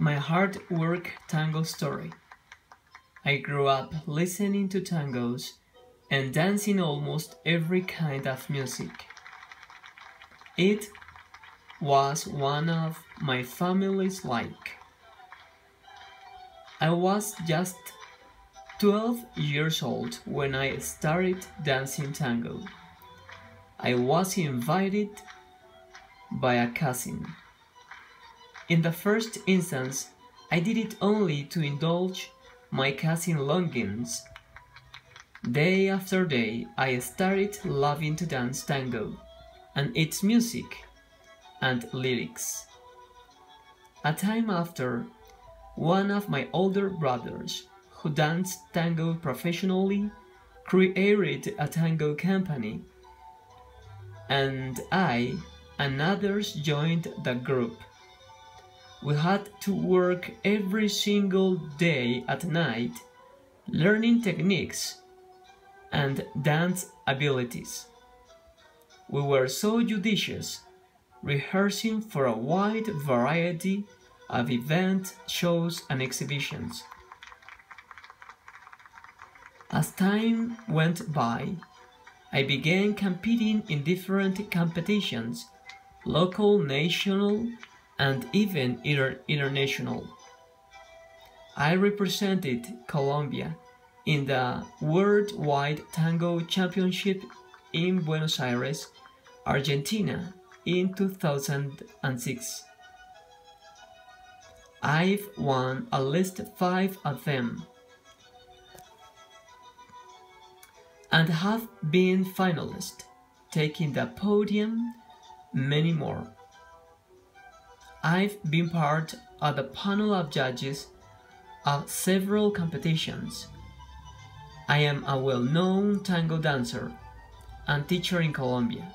My hard work tango story. I grew up listening to tangos and dancing almost every kind of music. It was one of my family's like. I was just 12 years old when I started dancing tango. I was invited by a cousin. In the first instance, I did it only to indulge my cousin longings. Day after day, I started loving to dance tango and its music and lyrics. A time after, one of my older brothers, who danced tango professionally, created a tango company, and I and others joined the group. We had to work every single day at night, learning techniques and dance abilities. We were so judicious, rehearsing for a wide variety of events, shows, and exhibitions. As time went by, I began competing in different competitions, local, national, and even inter international. I represented Colombia in the Worldwide Tango Championship in Buenos Aires, Argentina in 2006. I've won at least five of them and have been finalist, taking the podium many more. I've been part of the panel of judges of several competitions. I am a well-known tango dancer and teacher in Colombia.